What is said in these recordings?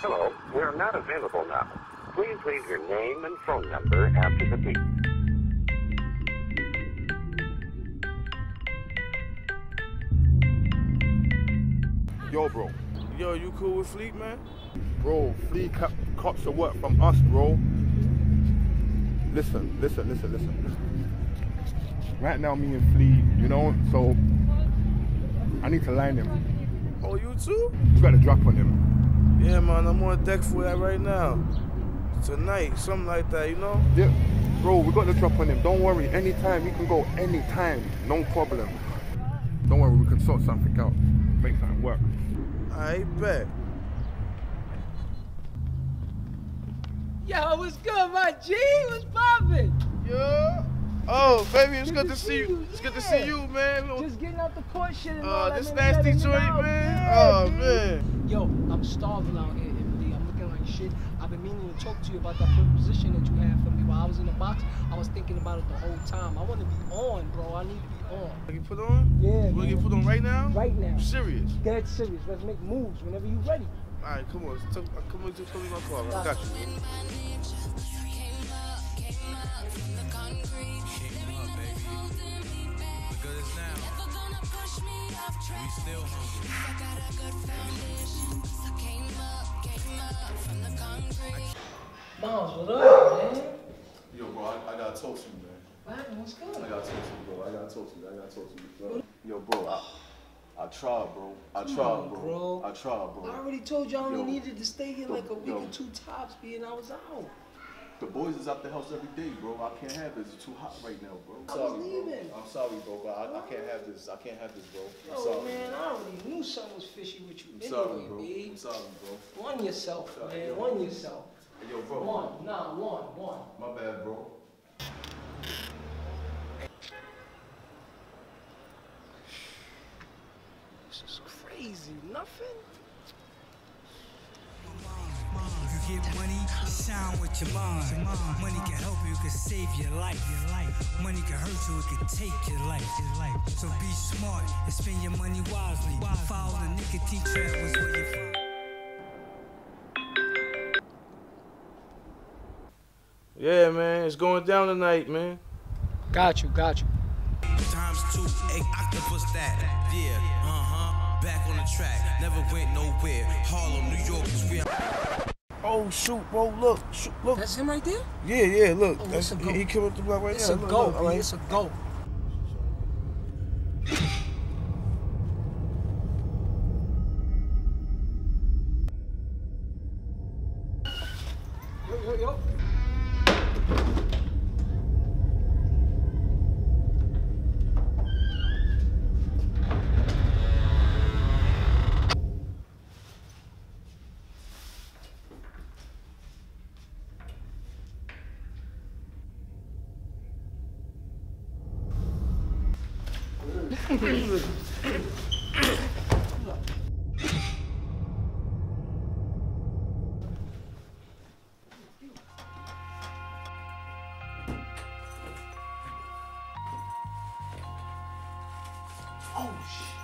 Hello, we are not available now. Please leave your name and phone number after the beep. Yo, bro. Yo, you cool with Fleet, man? Bro, Flea cap- cops the work from us, bro. Listen, listen, listen, listen, listen. Right now, me and Flea, you know, so I need to line him. Oh, you too? You got a drop on him. Yeah, man, I'm on deck for that right now. Tonight, something like that, you know? Yeah, bro, we got the drop on him. Don't worry, anytime, he can go anytime, no problem. Don't worry, we can sort something out, make something work. I bet. Yo, what's good, my G? What's poppin'? Yeah. Oh, baby, it's Good good, to see you. It's good to see you, man. Just getting out the court shit and all Uh, that. this nasty joint, man. Yeah, oh, man. Yo, I'm starving out here, MD. I'm looking like shit. I've been meaning to talk to you about that position that you had for me while I was in the box. I was thinking about it the whole time. I want to be on, bro. I need to be on. Can you put on? Yeah, You want to get put on right now? Right now. You serious? Get serious. Let's make moves whenever you're ready. All right, come on. Come on, just tell me my car. I got you. Miles, what up, man? Yo, bro, I, I gotta talk to you, man. What happened? What's good? I gotta talk to you, bro. I gotta talk to you. I gotta talk to you, bro. Yo, bro, I, I tried, bro. I tried, on, bro. bro. I tried, bro. I already told you I only needed to stay here like a week Yo. or two tops, B, and I was out. The boys is out the house every day, bro. I can't have this. It's too hot right now, bro. I'm Sorry, bro. I'm sorry, bro, but I, I can't have this. I can't have this, bro. I'm Oh sorry. man, I already knew something was fishy with you. I'm sorry, anyway, bro. B. I'm sorry, bro. One yourself, Sorry, man. yo. One yourself. Hey, yo, bro. One, nah, one, one. My bad, bro. This is crazy. Nothing. You get money, shine with your mind. Money can help you, it can save your life. Money can hurt you, it can take your life. So be smart and spend your money wisely. Follow the nicotine trap was where you find. Yeah, man, it's going down tonight, man. Got you, got you. times two, eight octopus that. Yeah, uh huh. Back on the track, never went nowhere. Harlem, Oh shoot, bro! Look, shoot, look. That's him right there? Yeah, yeah. Look, Oh, that's, it's a he, go. he came up the block right It's now. a Look, go, look, right. It's a go. Yo, yo, yo. Oh, shit.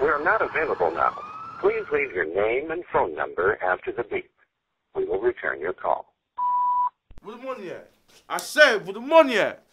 We are not available now. Please leave your name and phone number after the beep. We will return your call. Where the money at? I said, where the money at?